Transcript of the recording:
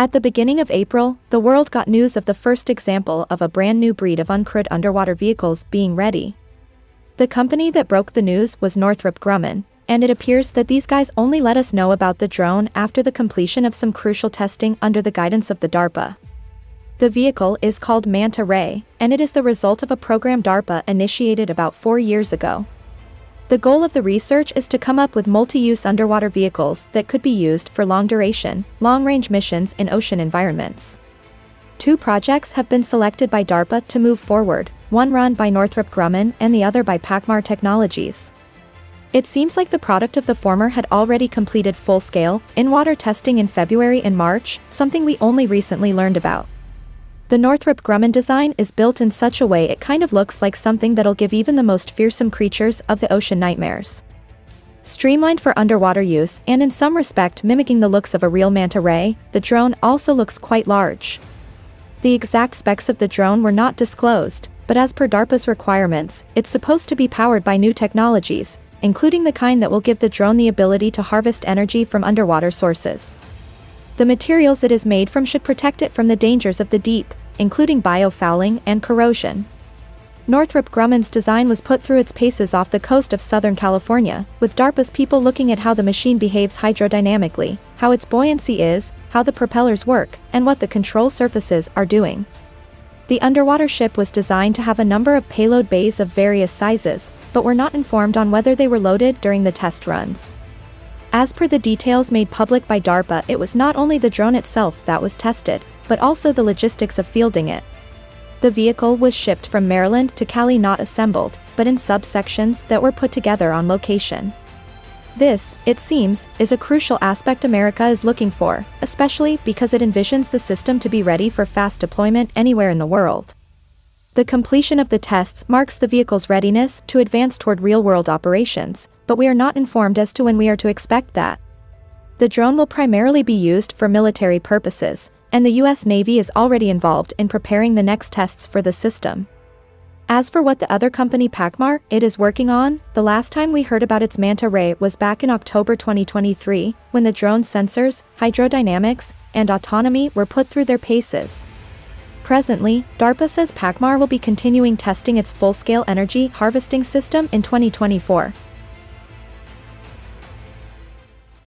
At the beginning of April, the world got news of the first example of a brand new breed of uncrewed underwater vehicles being ready. The company that broke the news was Northrop Grumman, and it appears that these guys only let us know about the drone after the completion of some crucial testing under the guidance of the DARPA. The vehicle is called Manta Ray, and it is the result of a program DARPA initiated about four years ago. The goal of the research is to come up with multi-use underwater vehicles that could be used for long-duration, long-range missions in ocean environments. Two projects have been selected by DARPA to move forward, one run by Northrop Grumman and the other by PacMar Technologies. It seems like the product of the former had already completed full-scale, in-water testing in February and March, something we only recently learned about. The Northrop Grumman design is built in such a way it kind of looks like something that'll give even the most fearsome creatures of the ocean nightmares. Streamlined for underwater use and in some respect mimicking the looks of a real manta ray, the drone also looks quite large. The exact specs of the drone were not disclosed, but as per DARPA's requirements, it's supposed to be powered by new technologies, including the kind that will give the drone the ability to harvest energy from underwater sources. The materials it is made from should protect it from the dangers of the deep, including biofouling and corrosion. Northrop Grumman's design was put through its paces off the coast of Southern California, with DARPA's people looking at how the machine behaves hydrodynamically, how its buoyancy is, how the propellers work, and what the control surfaces are doing. The underwater ship was designed to have a number of payload bays of various sizes, but were not informed on whether they were loaded during the test runs. As per the details made public by DARPA it was not only the drone itself that was tested, but also the logistics of fielding it. The vehicle was shipped from Maryland to Cali not assembled, but in subsections that were put together on location. This, it seems, is a crucial aspect America is looking for, especially because it envisions the system to be ready for fast deployment anywhere in the world. The completion of the tests marks the vehicle's readiness to advance toward real-world operations, but we are not informed as to when we are to expect that. The drone will primarily be used for military purposes, and the US Navy is already involved in preparing the next tests for the system. As for what the other company PacMar it is working on, the last time we heard about its Manta Ray was back in October 2023, when the drone's sensors, hydrodynamics, and autonomy were put through their paces. Presently, DARPA says PacMar will be continuing testing its full-scale energy harvesting system in 2024.